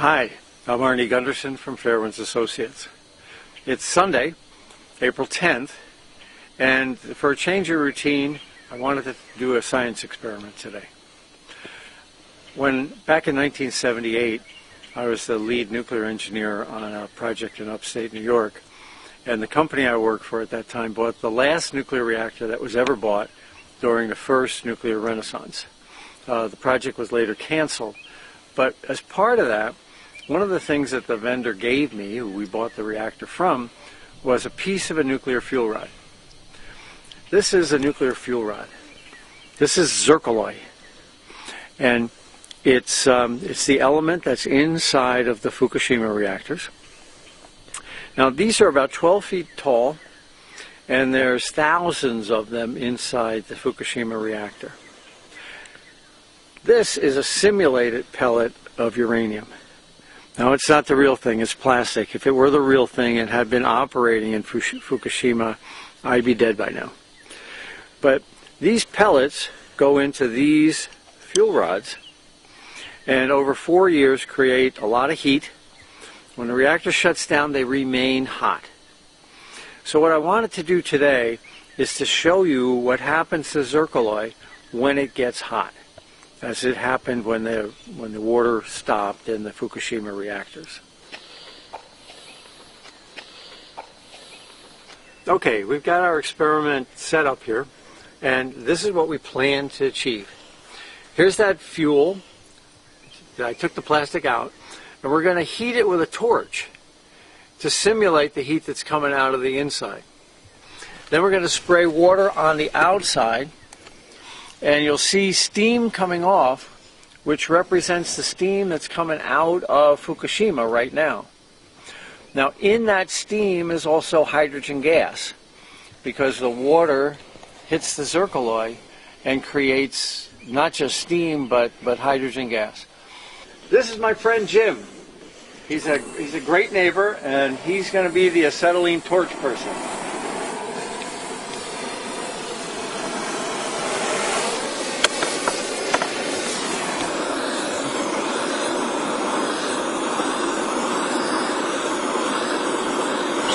Hi, I'm Arnie Gundersen from Fairewinds Associates. It's Sunday, April 10th, and for a change of routine, I wanted to do a science experiment today. When back in 1978, I was the lead nuclear engineer on a project in upstate New York, and the company I worked for at that time bought the last nuclear reactor that was ever bought during the first nuclear renaissance. Uh, the project was later canceled, but as part of that, one of the things that the vendor gave me, who we bought the reactor from, was a piece of a nuclear fuel rod. This is a nuclear fuel rod. This is zircaloy. And it's, um, it's the element that's inside of the Fukushima reactors. Now, these are about 12 feet tall, and there's thousands of them inside the Fukushima reactor. This is a simulated pellet of uranium. Now, it's not the real thing, it's plastic. If it were the real thing and had been operating in Fukushima, I'd be dead by now. But these pellets go into these fuel rods and over four years create a lot of heat. When the reactor shuts down, they remain hot. So what I wanted to do today is to show you what happens to zircaloy when it gets hot as it happened when the, when the water stopped in the Fukushima reactors. Okay, we've got our experiment set up here, and this is what we plan to achieve. Here's that fuel. I took the plastic out, and we're going to heat it with a torch to simulate the heat that's coming out of the inside. Then we're going to spray water on the outside and you'll see steam coming off, which represents the steam that's coming out of Fukushima right now. Now, in that steam is also hydrogen gas, because the water hits the zircaloy and creates not just steam, but, but hydrogen gas. This is my friend Jim. He's a, he's a great neighbor, and he's going to be the acetylene torch person.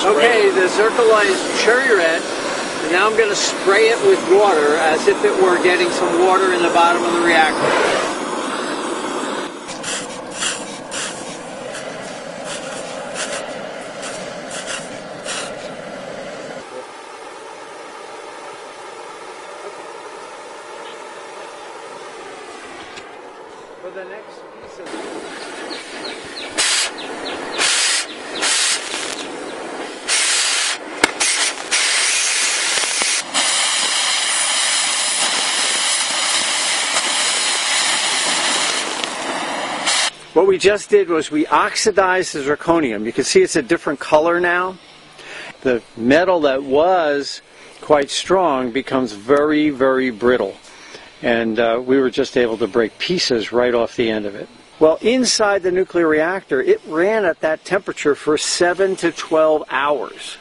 Okay, the zircaloy is cherry red, and now I'm going to spray it with water as if it were getting some water in the bottom of the reactor. For the next piece of What we just did was we oxidized the zirconium. You can see it's a different color now. The metal that was quite strong becomes very, very brittle. And uh, we were just able to break pieces right off the end of it. Well, inside the nuclear reactor, it ran at that temperature for 7 to 12 hours.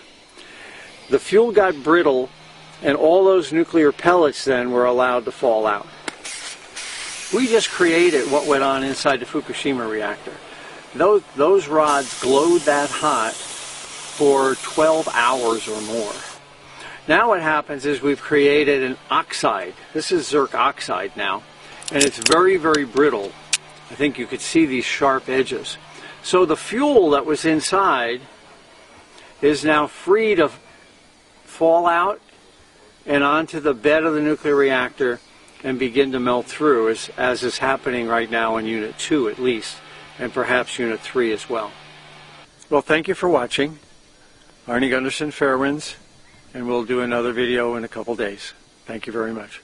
The fuel got brittle, and all those nuclear pellets then were allowed to fall out. We just created what went on inside the Fukushima reactor. Those, those rods glowed that hot for 12 hours or more. Now what happens is we've created an oxide. This is zirc oxide now, and it's very, very brittle. I think you could see these sharp edges. So the fuel that was inside is now free to fall out and onto the bed of the nuclear reactor and begin to melt through, as, as is happening right now in Unit 2 at least, and perhaps Unit 3 as well. Well, thank you for watching. Arnie Gundersen, Fairewinds, and we'll do another video in a couple days. Thank you very much.